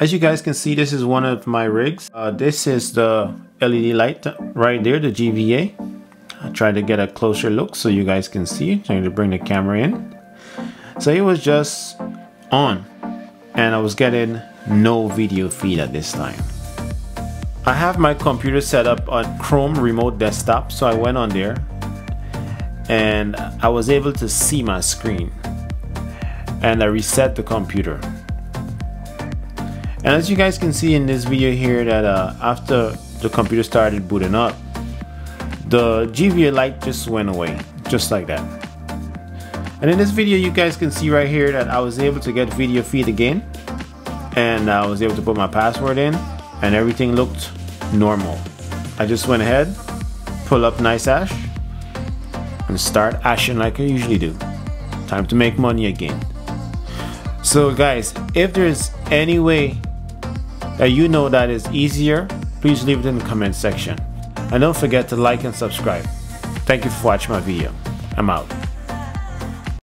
as you guys can see, this is one of my rigs. Uh, this is the LED light right there, the GVA. I tried to get a closer look so you guys can see. Trying to bring the camera in. So it was just on and I was getting no video feed at this time. I have my computer set up on Chrome remote desktop so I went on there and I was able to see my screen and I reset the computer and as you guys can see in this video here that uh, after the computer started booting up, the GVA light just went away, just like that. And in this video you guys can see right here that I was able to get video feed again. And I was able to put my password in and everything looked normal. I just went ahead, pull up NiceHash, and start ashing like I usually do. Time to make money again. So guys, if there's any way that you know that is easier, please leave it in the comment section. And don't forget to like and subscribe. Thank you for watching my video. I'm out.